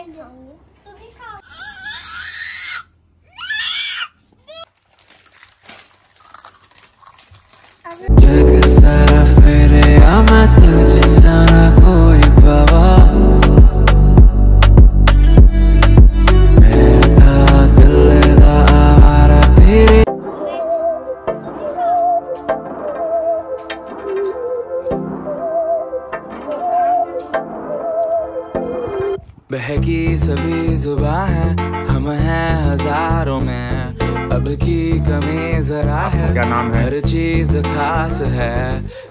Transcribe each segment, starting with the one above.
Take a side, I it, I'm at the बहकी सभी जुबा है हम हैं हज़ारों में। अब की कमी जरा है क्या नाम है? हर चीज़ खास है।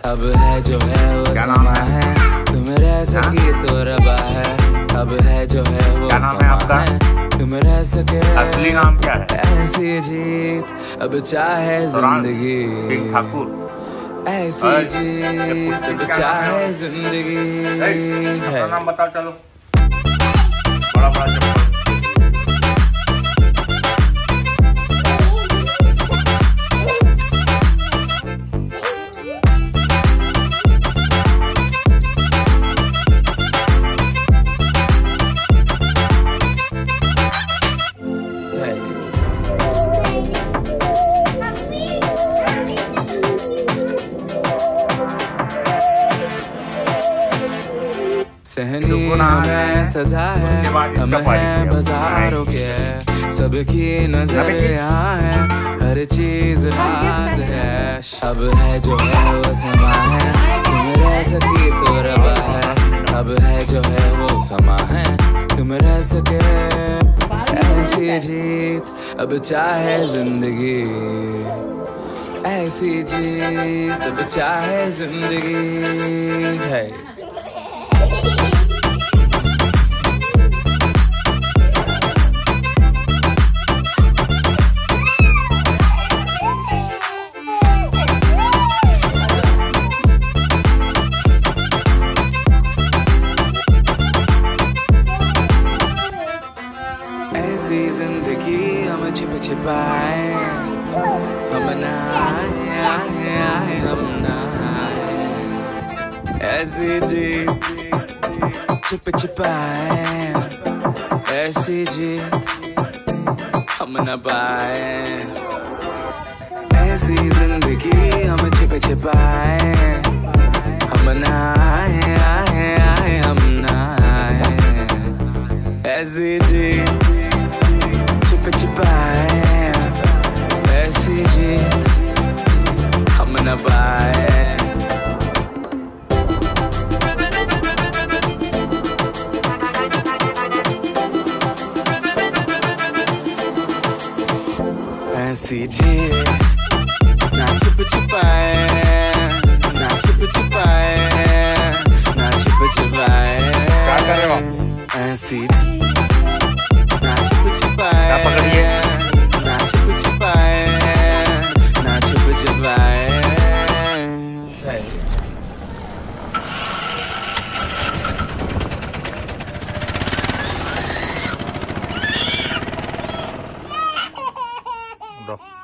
अब है जो है वो क्या नाम है? है तुम रह सकी तो रबा है। अब है जो है वो क्या नाम है आपका? है तुम रह सके असली नाम क्या है? ऐसी जीत अब चाहे ज़िंदगी। ठाकुर। ऐसी जीत अब चाहे ज़िंदगी है। नाम बताओ चलो। सहनी हमें सजा है हम हैं। बाजारों के सबकी नज़र। यहाँ है हर चीज़ राज है। अब है जो है वो समा है तुम रह सकी तो रबा है। अब है जो है वो समा है तुम रह सके। ऐसी जीत अब चाहे ज़िंदगी। ऐसी जीत अब चाहे ज़िंदगी। है। छिप छिपाए हम आए हम आए ऐसी जी छिप छिपाए ऐसी जी हम न पाए ऐसी ज़िंदगी हम छिप छिपाए हम ना आए आए आए हम ना आए ऐसी जी affect your I'm gonna buy it. CG, not super chupa, eh? bro.